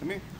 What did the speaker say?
Come here.